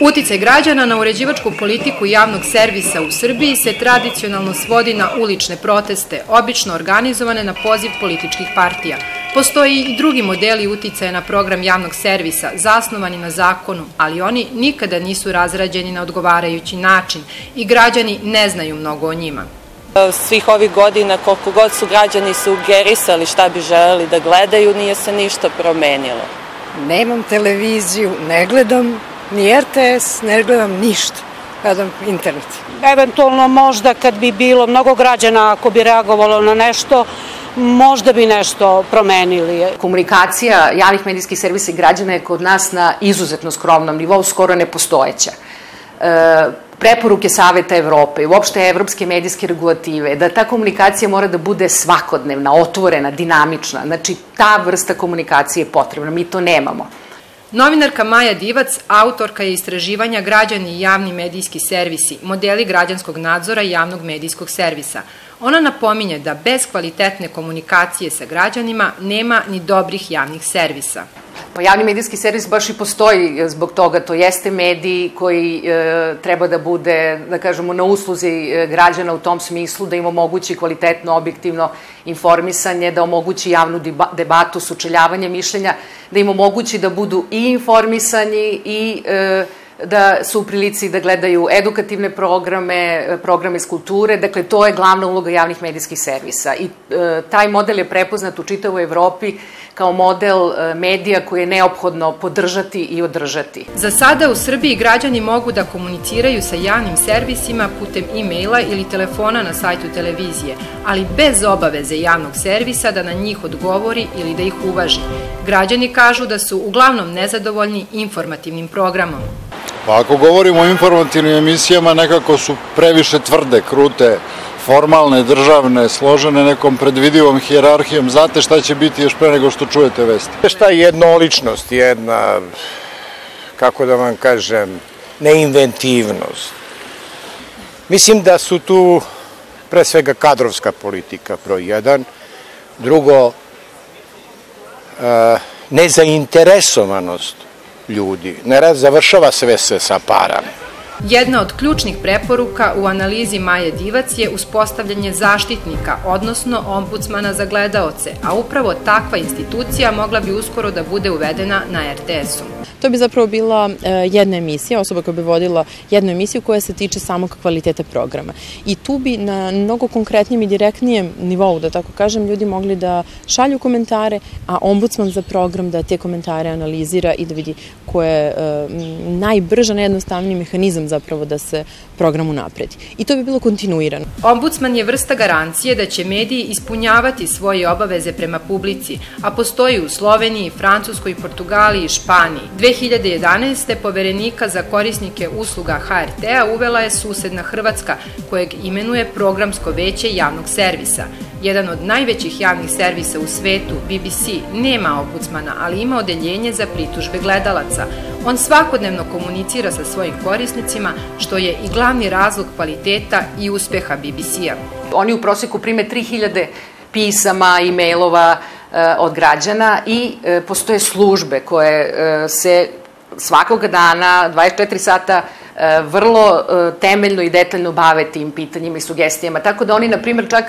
Uticaj građana na uređivačku politiku javnog servisa u Srbiji se tradicionalno svodi na ulične proteste, obično organizovane na poziv političkih partija. Postoji i drugi modeli uticaja na program javnog servisa, zasnovani na zakonu, ali oni nikada nisu razrađeni na odgovarajući način i građani ne znaju mnogo o njima. Svih ovih godina, koliko god su građani sugerisali šta bi želeli da gledaju, nije se ništa promenilo. Nemam televiziju, ne gledam, ni RTS, ne gledam ništa. Gledam internet. Eventualno možda kad bi bilo mnogo građana ako bi reagovalo na nešto, možda bi nešto promenili. Komunikacija javnih medijskih servisa i građana je kod nas na izuzetno skromnom nivou, skoro nepostojeća. E, preporuke Saveta Evrope i uopšte evropske medijske regulative, da ta komunikacija mora da bude svakodnevna, otvorena, dinamična. Znači, ta vrsta komunikacije je potrebna. Mi to nemamo. Novinarka Maja Divac, autorka je istraživanja građani i javni medijski servisi, modeli građanskog nadzora i javnog medijskog servisa. Ona napominje da bez kvalitetne komunikacije sa građanima nema ni dobrih javnih servisa. Pa javni medijski servis baš i postoji zbog toga, to jeste medij koji e, treba da bude, da kažemo, na usluzi e, građana u tom smislu, da im omogući kvalitetno, objektivno informisanje, da omogući javnu debatu, sučeljavanje mišljenja, da im omogući da budu i informisani i e, da su u prilici da gledaju edukativne programe, programe iz kulture, dakle to je glavna uloga javnih medijskih servisa i e, taj model je prepoznat u čitavoj Evropi kao model e, medija koji je neophodno podržati i održati. Za sada u Srbiji građani mogu da komuniciraju sa javnim servisima putem e-maila ili telefona na sajtu televizije, ali bez obaveze javnog servisa da na njih odgovori ili da ih uvaži. Građani kažu da su uglavnom nezadovoljni informativnim programom. Pa ako govorimo o informativnim emisijama, nekako su previše tvrde, krute, formalne, državne, složene nekom predvidivom hijerarhijom. Znate šta će biti još pre nego što čujete vesti? Šta je jednoličnost, jedna, kako da vam kažem, neinventivnost. Mislim da su tu pre svega kadrovska politika broj jedan, drugo, nezainteresovanost ljudi. Ne završava sve sve sa parama. Jedna od ključnih preporuka u analizi Maje Divac je uspostavljanje zaštitnika, odnosno ombudsmana za gledaoce, a upravo takva institucija mogla bi uskoro da bude uvedena na RTS-u. To bi zapravo bila e, jedna emisija, osoba koja bi vodila jednu emisiju koja se tiče samog kvaliteta programa. I tu bi na mnogo konkretnijem i direktnijem nivou, da tako kažem, ljudi mogli da šalju komentare, a ombudsman za program da te komentare analizira i da vidi ko je e, najbrža, najjednostavniji mehanizam zapravo da se program unapredi. I to bi bilo kontinuirano. Ombudsman je vrsta garancije da će mediji ispunjavati svoje obaveze prema publici, a postoji u Sloveniji, Francuskoj, Portugaliji i Španiji. 2011. poverenika za korisnike usluga HRT-a uvela je susedna Hrvatska, kojeg imenuje Programsko veće javnog servisa. Jedan od najvećih javnih servisa u svetu, BBC, nema ombudsmana, ali ima odeljenje za pritužbe gledalaca. On svakodnevno komunicira sa svojim korisnicima, što je i glavni razlog kvaliteta i uspeha BBC-a. Oni u proseku prime 3000 pisama, e-mailova e, od građana i e, postoje službe koje e, se svakoga dana, 24 sata, vrlo temeljno i detaljno bave tim pitanjima i sugestijama. Tako da oni, na primjer, čak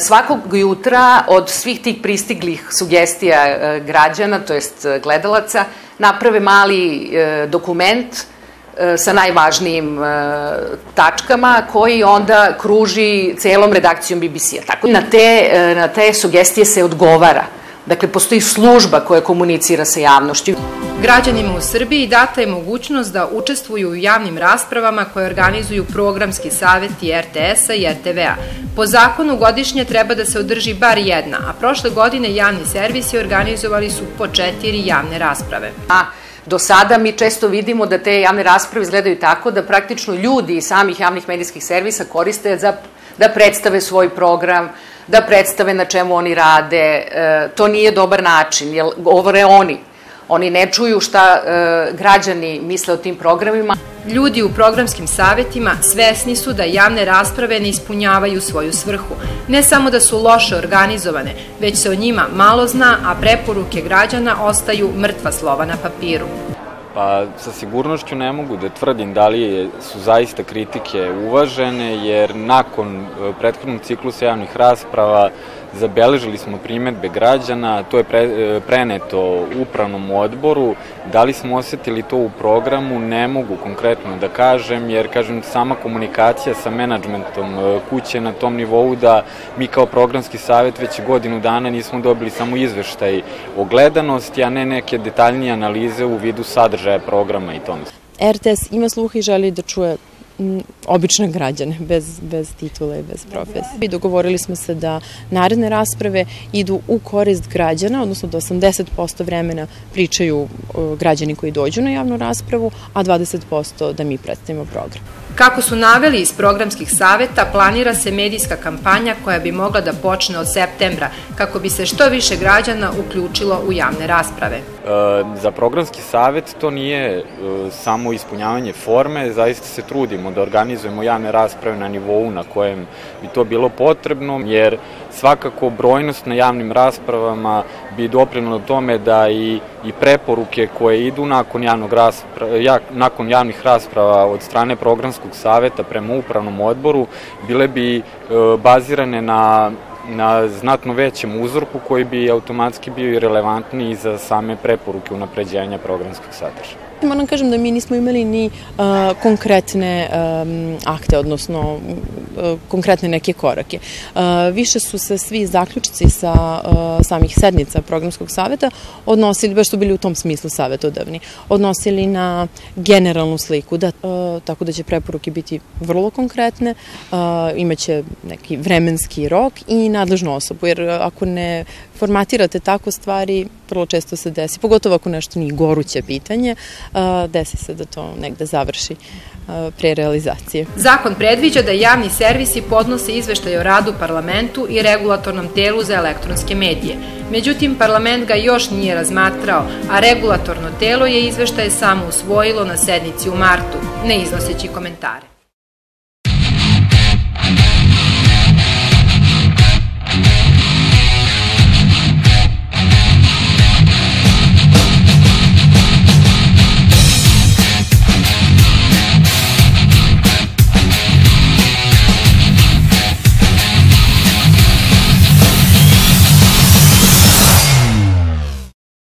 svakog jutra od svih tih pristiglih sugestija građana, to jest gledalaca, naprave mali dokument E, sa najvažnijim e, tačkama koji onda kruži celom redakcijom BBC-a. Tako na te, e, na te sugestije se odgovara. Dakle, postoji služba koja komunicira sa javnošću. Građanima u Srbiji data je mogućnost da učestvuju u javnim raspravama koje organizuju programski saveti RTS-a i RTV-a. Po zakonu godišnje treba da se održi bar jedna, a prošle godine javni servisi organizovali su po četiri javne rasprave. A Do sada mi često vidimo da te javne rasprave izgledaju tako da praktično ljudi iz samih javnih medijskih servisa koriste za, da predstave svoj program, da predstave na čemu oni rade. E, to nije dobar način, jer govore oni. Oni ne čuju šta e, građani misle o tim programima. Ljudi u programskim savetima svesni su da javne rasprave ne ispunjavaju svoju svrhu. Ne samo da su loše organizovane, već se o njima malo zna, a preporuke građana ostaju mrtva slova na papiru. Pa sa sigurnošću ne mogu da tvrdim da li su zaista kritike uvažene, jer nakon e, prethodnog ciklusa javnih rasprava zabeležili smo primetbe građana, to je pre, e, preneto upravnom odboru, da li smo osetili to u programu, ne mogu konkretno da kažem, jer kažem sama komunikacija sa menadžmentom e, kuće na tom nivou da mi kao programski savet već godinu dana nismo dobili samo izveštaj o gledanosti, a ne neke detaljnije analize u vidu sadržaja programa i tome. RTS ima sluha i želi da čuje obične građane, bez, bez titule i bez profesije. I dogovorili smo se da naredne rasprave idu u korist građana, odnosno da 80% vremena pričaju građani koji dođu na javnu raspravu, a 20% da mi predstavimo program. Kako su naveli iz programskih saveta, planira se medijska kampanja koja bi mogla da počne od septembra, kako bi se što više građana uključilo u javne rasprave. E, za programski savet to nije e, samo ispunjavanje forme, zaista se trudimo da organizujemo javne rasprave na nivou na kojem bi to bilo potrebno, jer svakako brojnost na javnim raspravama bi doprinula tome da i, i preporuke koje idu nakon, javnog rasprava, ja, nakon javnih rasprava od strane programskog saveta prema upravnom odboru bile bi e, bazirane na na znatno većem uzorku koji bi automatski bio i relevantniji za same preporuke unapređenja programskog sadržaja. Moram kažem da mi nismo imali ni uh, konkretne um, akte, odnosno konkretne neke korake. Uh, više su se svi zaključici sa uh, samih sednica programskog saveta odnosili, baš su bili u tom smislu savetodavni, odnosili na generalnu sliku, da, tako da će preporuke biti vrlo konkretne, imaće neki vremenski rok i nadležnu osobu, jer ako ne formatirate tako stvari, vrlo često se desi, pogotovo ako nešto nije goruće pitanje, desi se da to negde završi pre realizacije. Zakon predviđa da javni servisi podnose izveštaje o radu parlamentu i regulatornom telu za elektronske medije. Međutim, parlament ga još nije razmatrao, a regulatorno telo je izveštaje samo usvojilo na sednici u martu, ne iznoseći komentare.